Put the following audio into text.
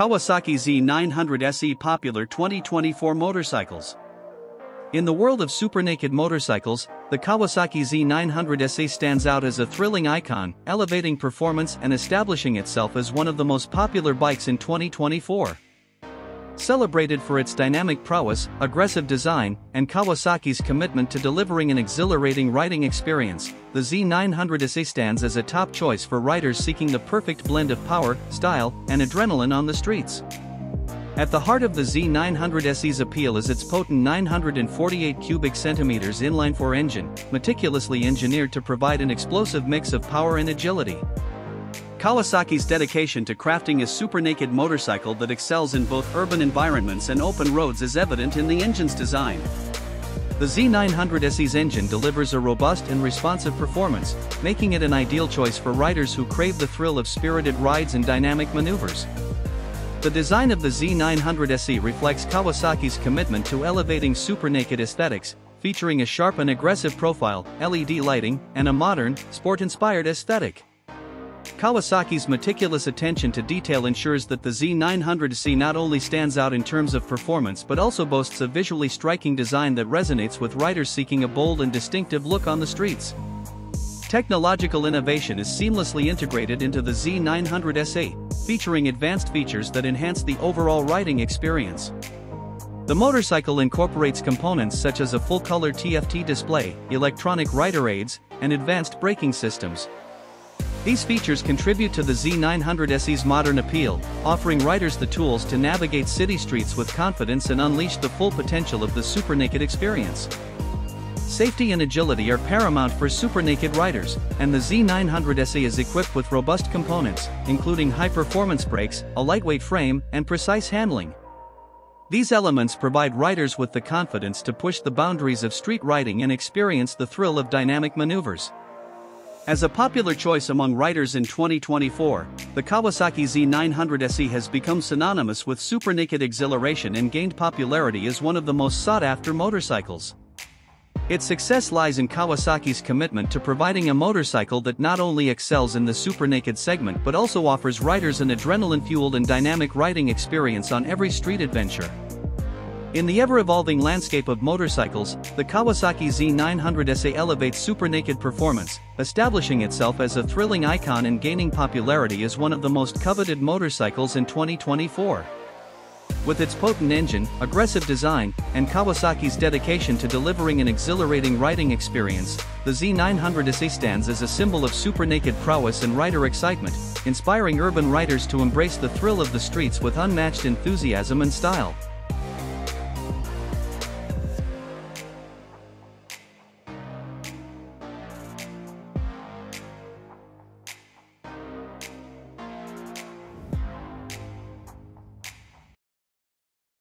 Kawasaki Z900 SE popular 2024 motorcycles. In the world of super naked motorcycles, the Kawasaki Z900 SE stands out as a thrilling icon, elevating performance and establishing itself as one of the most popular bikes in 2024. Celebrated for its dynamic prowess, aggressive design, and Kawasaki's commitment to delivering an exhilarating riding experience, the Z900 SE stands as a top choice for riders seeking the perfect blend of power, style, and adrenaline on the streets. At the heart of the Z900 SE's appeal is its potent 948 cubic centimeters inline-4 engine, meticulously engineered to provide an explosive mix of power and agility. Kawasaki's dedication to crafting a super naked motorcycle that excels in both urban environments and open roads is evident in the engine's design. The Z900 SE's engine delivers a robust and responsive performance, making it an ideal choice for riders who crave the thrill of spirited rides and dynamic maneuvers. The design of the Z900 SE reflects Kawasaki's commitment to elevating super naked aesthetics, featuring a sharp and aggressive profile, LED lighting, and a modern, sport-inspired aesthetic. Kawasaki's meticulous attention to detail ensures that the Z900 SE not only stands out in terms of performance but also boasts a visually striking design that resonates with riders seeking a bold and distinctive look on the streets. Technological innovation is seamlessly integrated into the Z900 SE, featuring advanced features that enhance the overall riding experience. The motorcycle incorporates components such as a full-color TFT display, electronic rider aids, and advanced braking systems, these features contribute to the Z900 SE's modern appeal, offering riders the tools to navigate city streets with confidence and unleash the full potential of the Super Naked experience. Safety and agility are paramount for super naked riders, and the Z900 SE is equipped with robust components, including high-performance brakes, a lightweight frame, and precise handling. These elements provide riders with the confidence to push the boundaries of street riding and experience the thrill of dynamic maneuvers. As a popular choice among riders in 2024, the Kawasaki Z900 SE has become synonymous with super naked exhilaration and gained popularity as one of the most sought after motorcycles. Its success lies in Kawasaki's commitment to providing a motorcycle that not only excels in the super naked segment but also offers riders an adrenaline fueled and dynamic riding experience on every street adventure. In the ever-evolving landscape of motorcycles, the Kawasaki Z900 SE elevates super naked performance, establishing itself as a thrilling icon and gaining popularity as one of the most coveted motorcycles in 2024. With its potent engine, aggressive design, and Kawasaki's dedication to delivering an exhilarating riding experience, the Z900 SE stands as a symbol of super naked prowess and rider excitement, inspiring urban riders to embrace the thrill of the streets with unmatched enthusiasm and style.